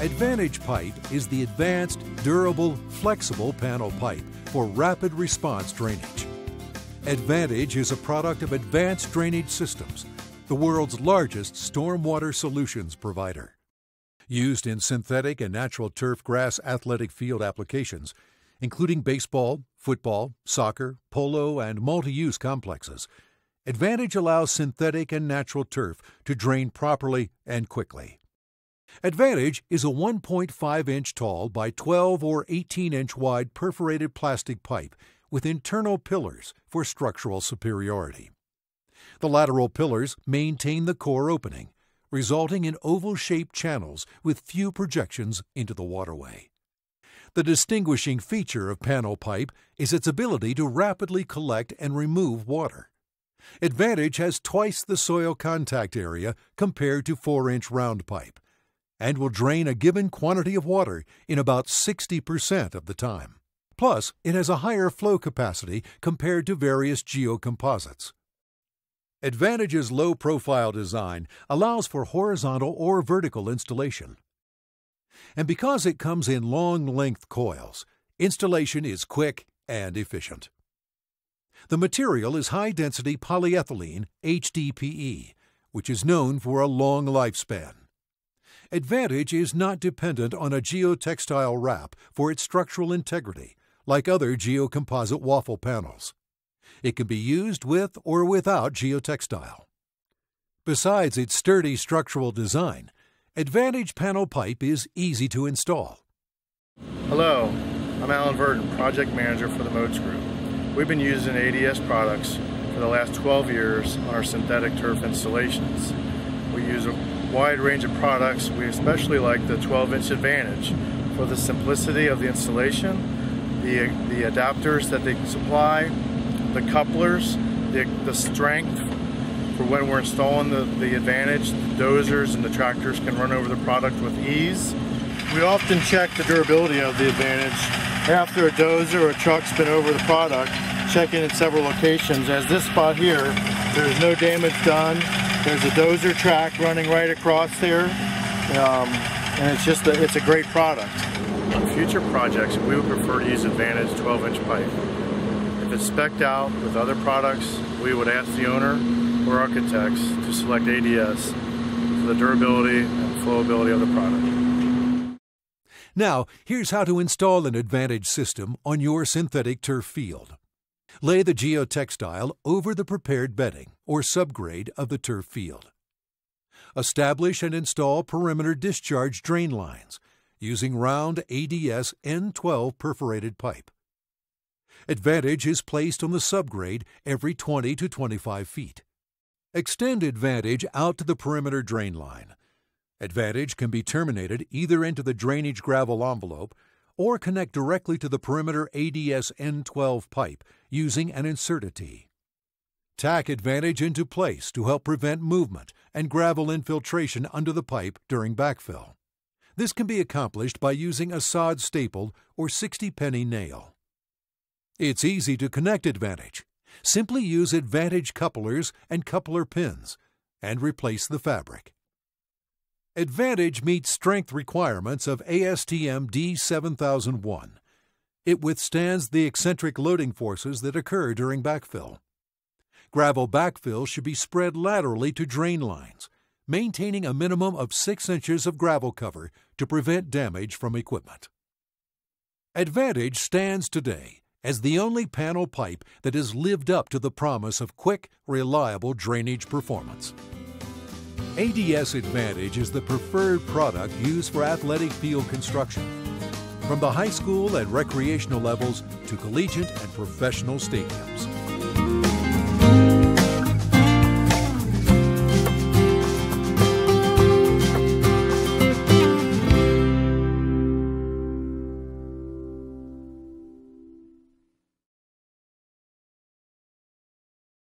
AdvanEDGE Pipe is the advanced, durable, flexible panel pipe for rapid response drainage. AdvanEDGE is a product of Advanced Drainage Systems, the world's largest stormwater solutions provider. Used in synthetic and natural turf grass athletic field applications, including baseball, football, soccer, polo, and multi use complexes, AdvanEDGE allows synthetic and natural turf to drain properly and quickly. AdvanEDGE is a 1.5 inch tall by 12 or 18 inch wide perforated plastic pipe with internal pillars for structural superiority. The lateral pillars maintain the core opening, resulting in oval shaped channels with few projections into the waterway. The distinguishing feature of panel pipe is its ability to rapidly collect and remove water. AdvanEDGE has twice the soil contact area compared to 4 inch round pipe and will drain a given quantity of water in about 60% of the time. Plus, it has a higher flow capacity compared to various geocomposites. AdvanEDGE's low profile design allows for horizontal or vertical installation. And because it comes in long length coils, installation is quick and efficient. The material is high density polyethylene HDPE, which is known for a long lifespan. AdvanEDGE is not dependent on a geotextile wrap for its structural integrity, like other geocomposite waffle panels. It can be used with or without geotextile. Besides its sturdy structural design, AdvanEDGE panel pipe is easy to install. Hello, I'm Alan Verdon, project manager for the Modes Group. We've been using ADS products for the last 12 years on our synthetic turf installations. We use a wide range of products. We especially like the 12 inch AdvanEDGE for the simplicity of the installation, the, the adapters that they supply, the couplers, the, the strength for when we're installing the, the AdvanEDGE, the dozers and the tractors can run over the product with ease. We often check the durability of the AdvanEDGE after a dozer or a truck's been over the product, checking in several locations. As this spot here, there's no damage done. There's a dozer track running right across there, um, and it's just a, it's a great product. On future projects, we would prefer to use AdvanEDGE 12-inch pipe. If it's specced out with other products, we would ask the owner or architects to select ADS for the durability and flowability of the product. Now, here's how to install an AdvanEDGE system on your synthetic turf field. Lay the geotextile over the prepared bedding or subgrade of the turf field. Establish and install perimeter discharge drain lines using round ADS N12 perforated pipe. AdvanEDGE is placed on the subgrade every 20 to 25 feet. Extend AdvanEDGE out to the perimeter drain line. AdvanEDGE can be terminated either into the drainage gravel envelope or connect directly to the perimeter ADS N12 pipe using an insertee. Tack AdvanEDGE into place to help prevent movement and gravel infiltration under the pipe during backfill. This can be accomplished by using a sod staple or 60 penny nail. It's easy to connect AdvanEDGE. Simply use AdvanEDGE couplers and coupler pins and replace the fabric. AdvanEDGE meets strength requirements of ASTM D7001. It withstands the eccentric loading forces that occur during backfill. Gravel backfill should be spread laterally to drain lines, maintaining a minimum of 6 inches of gravel cover to prevent damage from equipment. AdvanEDGE stands today as the only panel pipe that has lived up to the promise of quick, reliable drainage performance. ADS AdvanEDGE is the preferred product used for athletic field construction, from the high school and recreational levels to collegiate and professional stadiums.